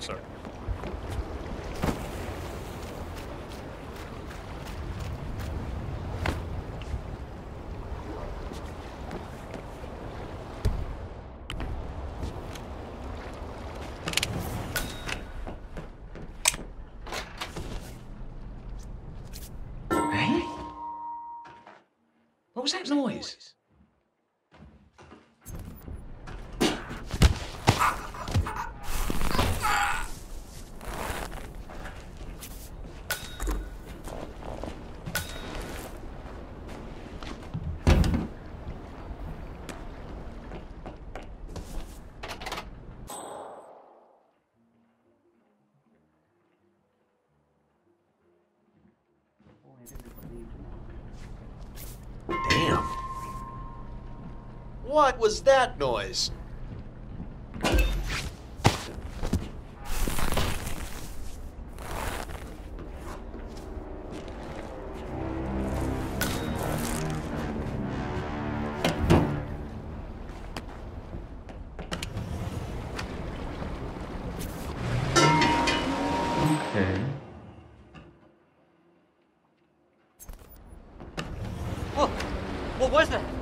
closer. What was that noise? What was that noise? Okay. What? What was that?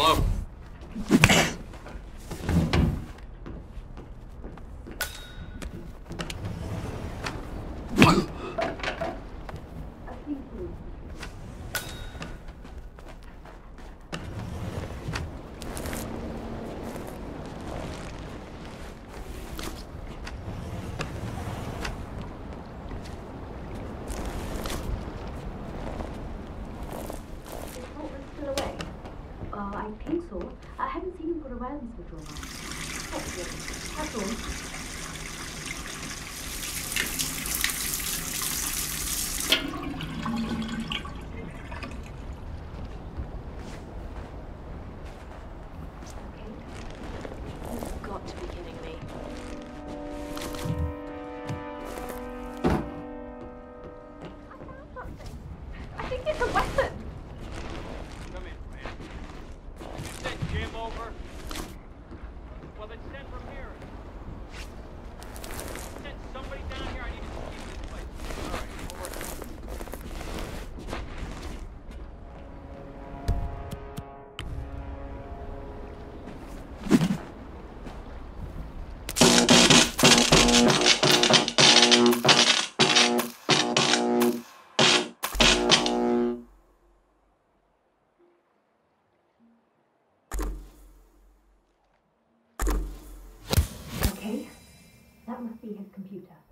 Hello? I think so. I haven't seen him for a while, Miss Vetrova. That's good. That's all. His computer.